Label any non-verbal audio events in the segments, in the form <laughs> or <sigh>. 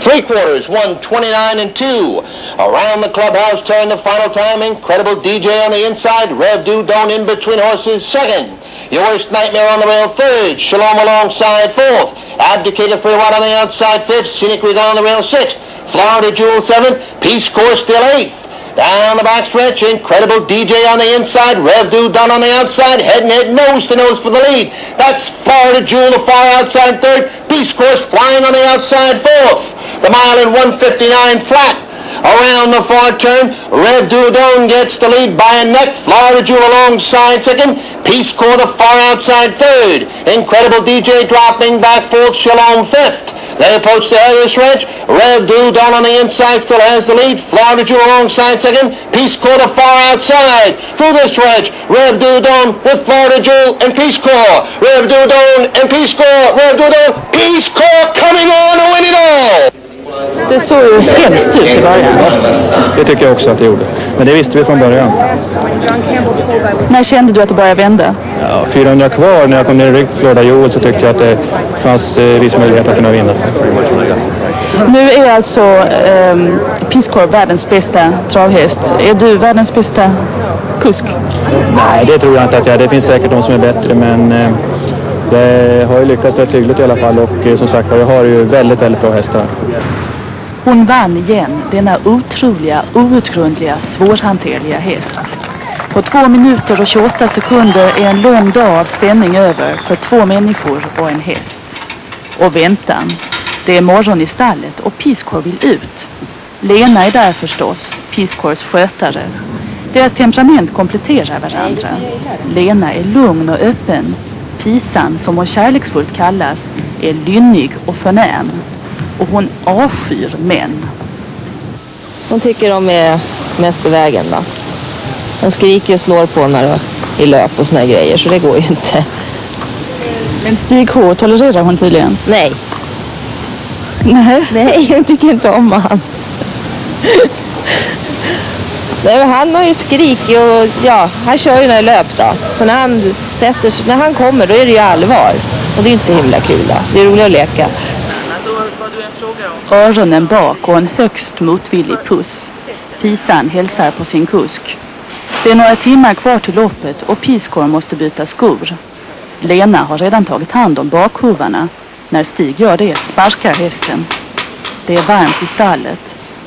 Three quarters, 129 and 2. Around the clubhouse turn the final time. Incredible DJ on the inside. Rev Do Don't in between horses second. Your worst nightmare on the rail third. Shalom alongside fourth. Abdicator three wide on the outside fifth. Scenic Regal on the rail sixth. Florida Jewel seventh. Peace Corps still eighth. Down the backstretch, incredible DJ on the inside, Rev Do done on the outside, head and head, nose to nose for the lead. That's Florida Jewel, the far outside third, Peace Course flying on the outside fourth. The mile in 159 flat. Around the far turn, Rev Dudon gets the lead by a neck. Florida Jewel alongside second. Peace Corps the far outside third. Incredible DJ dropping back fourth. Shalom fifth. They approach the the stretch. Rev Dudon on the inside still has the lead. Florida Jewel alongside second. Peace Corps the far outside. Through the stretch, Rev Dudon with Florida Jewel and Peace Corps. Rev Dudon and Peace Corps. Rev Dudon. Peace Corps coming on Det såg ju hemskt ut i början. Det tycker jag också att det gjorde. Men det visste vi från början. När kände du att det började vända? Ja, 400 kvar när jag kom ner i rygg Florida Joel så tyckte jag att det fanns eh, viss möjlighet att kunna vinna. Nu är alltså eh, Peace Corps världens bästa travhäst. Är du världens bästa kusk? Nej, det tror jag inte att jag är. Det finns säkert de som är bättre men eh, det har ju lyckats rätt hyggligt i alla fall och eh, som sagt jag har ju väldigt, väldigt bra hästar. Hon vann igen denna otroliga, outgrundliga, svårhanterliga häst. På två minuter och 28 sekunder är en lång dag av spänning över för två människor och en häst. Och väntan. Det är morgon i stallet och Piskor vill ut. Lena är där förstås, Piskors skötare. Deras temperament kompletterar varandra. Lena är lugn och öppen. Pisan, som hon kärleksfullt kallas, är lynnig och förnäm. Och hon avskyr män. Hon tycker de är mest i vägen då. De skriker och slår på när är löp och såna grejer så det går ju inte. Men Stig H tolererar hon tydligen. Nej, Nej. nej, jag tycker inte om han. Nej, han har ju skrikit och ja, han kör ju när det löp då. Så när han, sätter, när han kommer då är det ju allvar. Och det är ju inte så himla kul då. Det är roligt att leka. Öronen bak och en högst motvillig puss. Pisan hälsar på sin kusk. Det är några timmar kvar till loppet och Piskor måste byta skor. Lena har redan tagit hand om bakhuvarna. När Stig gör det sparkar hästen. Det är varmt i stallet.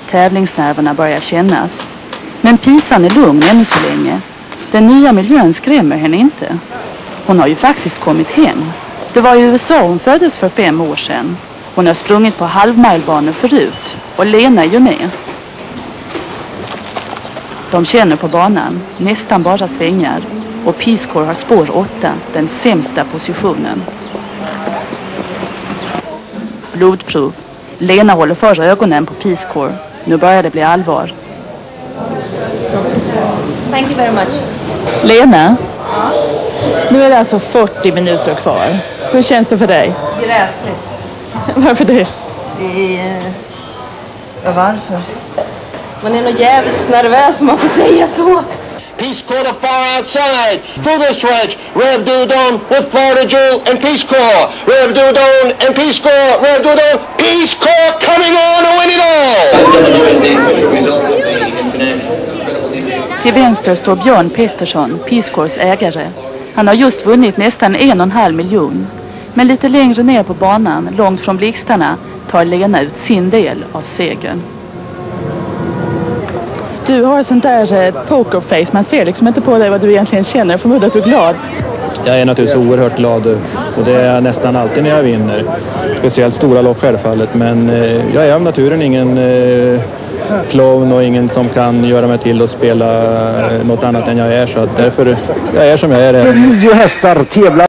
Tävlingsnerverna börjar kännas. Men Pisan är lugn ännu så länge. Den nya miljön skrämmer henne inte. Hon har ju faktiskt kommit hem. Det var i USA hon föddes för fem år sedan. Hon har sprungit på halvmilebanor förut och Lena är ju med. De känner på banan, nästan bara svängar och Peace Corps har spår 8, den sämsta positionen. Blodprov. Lena håller för ögonen på Peace Corps. Nu börjar det bli allvar. Thank you very much. Lena? Nu är det alltså 40 minuter kvar. Hur känns det för dig? Gräsligt. <laughs> Varför det? Det är... Ja, varför? Man är nog jävligt nervös om man får säga så. Peace Corps the far outside. Through the stretch, Rev Dudon with Florida Jewel and Peace Corps. Rev Dudon and Peace Corps. Rev Dudon, Peace Corps coming on to win it all. Till vänster står Björn Pettersson, Peace Corps ägare. Han har just vunnit nästan en och en halv miljon. Men lite längre ner på banan, långt från blixtarna, tar Lena ut sin del av segern. Du har sånt där eh, pokerface. Man ser liksom inte på dig vad du egentligen känner. Jag förmodar att du är glad. Jag är naturligtvis oerhört glad och det är jag nästan alltid när jag vinner. Speciellt stora lopp självfallet men eh, jag är av naturen ingen eh, clown och ingen som kan göra mig till att spela eh, något annat än jag är så att därför jag är som jag är. Nio hästar tävlar